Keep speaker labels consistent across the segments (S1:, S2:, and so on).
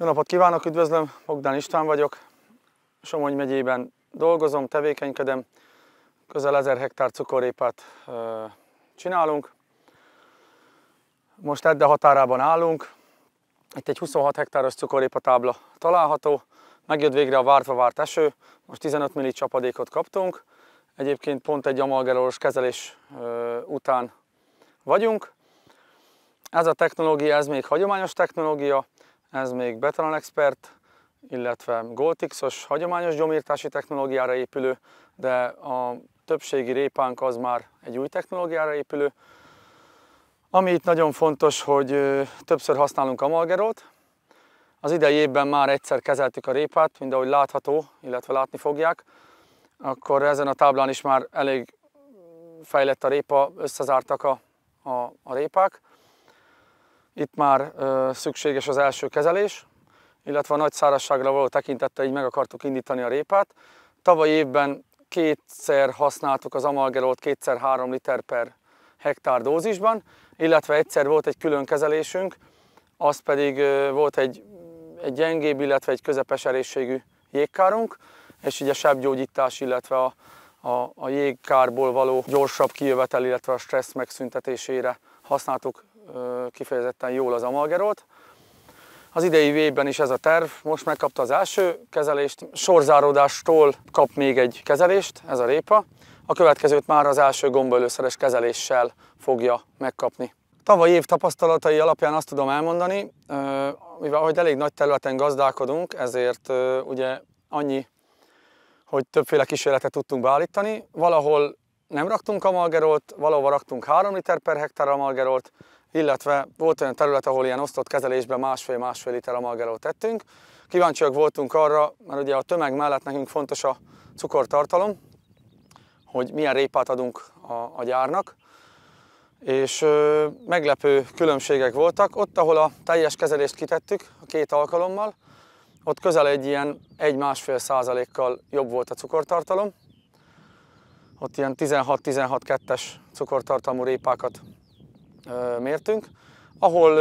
S1: Jó napot kívánok, üdvözlöm, Bogdán István vagyok. Somogy megyében dolgozom, tevékenykedem. Közel 1000 hektár cukorrépát csinálunk. Most Edde határában állunk. Itt egy 26 hektáros cukorrépa tábla található. Megjött végre a vártva várt eső. Most 15 milli csapadékot kaptunk. Egyébként pont egy amalgerolós kezelés után vagyunk. Ez a technológia, ez még hagyományos technológia, ez még Betalan Expert, illetve Goltixos hagyományos gyomírtási technológiára épülő, de a többségi répánk az már egy új technológiára épülő. Ami itt nagyon fontos, hogy többször használunk amalgerót. Az idei évben már egyszer kezeltük a répát, mint ahogy látható, illetve látni fogják. Akkor ezen a táblán is már elég fejlett a répa, összezártak a, a, a répák. Itt már szükséges az első kezelés, illetve a nagy szárazságra való tekintettel így meg akartuk indítani a répát. Tavaly évben kétszer használtuk az amalgerolt, kétszer 3 liter per hektár dózisban, illetve egyszer volt egy külön kezelésünk, az pedig volt egy, egy gyengébb, illetve egy közepes erősségű jégkárunk, és így a sebgyógyítás, illetve a, a, a jégkárból való gyorsabb kijövetel, illetve a stressz megszüntetésére használtuk kifejezetten jól az amalgerolt. Az idei évben is ez a terv, most megkapta az első kezelést, sorzáródástól kap még egy kezelést, ez a répa. A következőt már az első gombaölőszeres kezeléssel fogja megkapni. Tavaly év tapasztalatai alapján azt tudom elmondani, mivel hogy elég nagy területen gazdálkodunk, ezért ugye annyi, hogy többféle kísérletet tudtunk beállítani. Valahol nem raktunk amalgerolt, valahol raktunk 3 liter per hektár amalgerolt, illetve volt olyan terület, ahol ilyen osztott kezelésben másfél-másfél liter amalgerót tettünk. Kíváncsiak voltunk arra, mert ugye a tömeg mellett nekünk fontos a cukortartalom, hogy milyen répát adunk a, a gyárnak, és ö, meglepő különbségek voltak. Ott, ahol a teljes kezelést kitettük a két alkalommal, ott közel egy ilyen 1-1,5 százalékkal jobb volt a cukortartalom. Ott ilyen 16-16-2-es cukortartalmú répákat mértünk. Ahol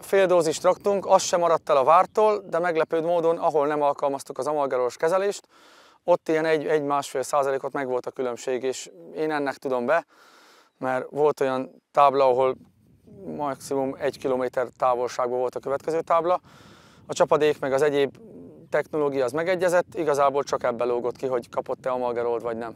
S1: fél dózist raktunk, az sem maradt el a vártól, de meglepő módon, ahol nem alkalmaztuk az amalgaros kezelést, ott ilyen egy-másfél százalékot meg volt a különbség, és én ennek tudom be, mert volt olyan tábla, ahol maximum egy kilométer távolságban volt a következő tábla. A csapadék meg az egyéb technológia az megegyezett, igazából csak ebbe lógott ki, hogy kapott-e amalgerolt vagy nem.